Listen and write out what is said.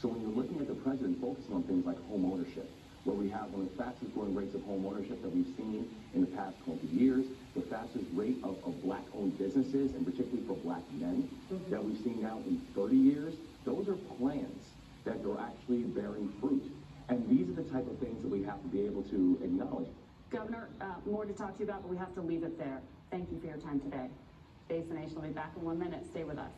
So when you're looking at the president focusing on things like home ownership, where we have one of the fastest growing rates of home ownership that we've seen in the past 20 years, the fastest rate of, of black owned businesses, and particularly for black men, mm-hmm. that we've seen now in 30 years, those are plans that are actually bearing fruit. And these are the type of things that we have to be able to acknowledge. Governor, uh, more to talk to you about, but we have to leave it there. Thank you for your time today. Face the Nation will be back in one minute. Stay with us.